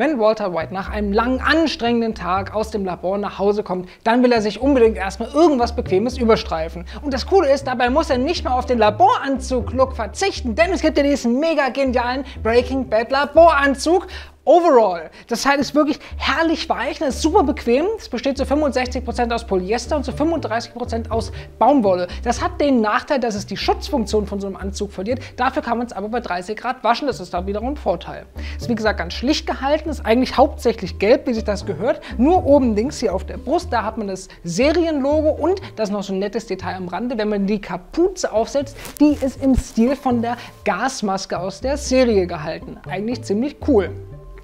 Wenn Walter White nach einem langen, anstrengenden Tag aus dem Labor nach Hause kommt, dann will er sich unbedingt erstmal irgendwas Bequemes überstreifen. Und das Coole ist, dabei muss er nicht mehr auf den Laboranzug-Look verzichten, denn es gibt ja diesen mega genialen Breaking Bad Laboranzug Overall. Das Teil ist wirklich herrlich weich, ist super bequem. Es besteht zu 65% aus Polyester und zu 35% aus Baumwolle. Das hat den Nachteil, dass es die Schutzfunktion von so einem Anzug verliert. Dafür kann man es aber bei 30 Grad waschen. Das ist da wiederum ein Vorteil. Ist wie gesagt ganz schlicht gehalten, ist eigentlich hauptsächlich gelb, wie sich das gehört. Nur oben links hier auf der Brust, da hat man das Serienlogo und das ist noch so ein nettes Detail am Rande. Wenn man die Kapuze aufsetzt, die ist im Stil von der Gasmaske aus der Serie gehalten. Eigentlich ziemlich cool.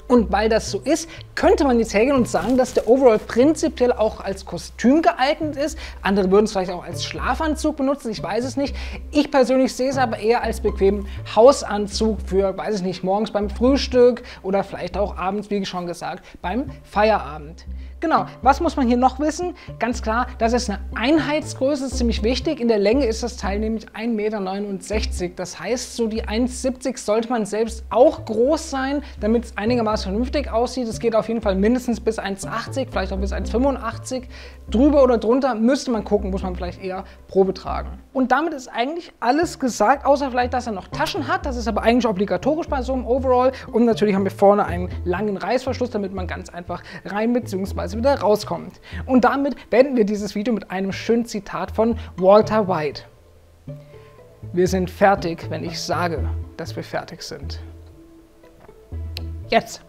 Und weil das so ist, könnte man jetzt hergehen und sagen, dass der Overall prinzipiell auch als Kostüm geeignet ist. Andere würden es vielleicht auch als Schlafanzug benutzen, ich weiß es nicht. Ich persönlich sehe es aber eher als bequemen Hausanzug für, weiß ich nicht, morgens beim Frühstück oder vielleicht auch abends, wie schon gesagt, beim Feierabend. Genau, was muss man hier noch wissen? Ganz klar, das ist eine Einheitsgröße, ist ziemlich wichtig. In der Länge ist das Teil nämlich 1,69 Meter. Das heißt, so die 1,70 sollte man selbst auch groß sein, damit es einigermaßen vernünftig aussieht. Es geht auf jeden Fall mindestens bis 1,80, vielleicht auch bis 1,85. Drüber oder drunter müsste man gucken, muss man vielleicht eher Probe tragen. Und damit ist eigentlich alles gesagt, außer vielleicht, dass er noch Taschen hat. Das ist aber eigentlich obligatorisch bei so einem Overall. Und natürlich haben wir vorne einen langen Reißverschluss, damit man ganz einfach rein bzw wieder rauskommt. Und damit beenden wir dieses Video mit einem schönen Zitat von Walter White. Wir sind fertig, wenn ich sage, dass wir fertig sind. Jetzt!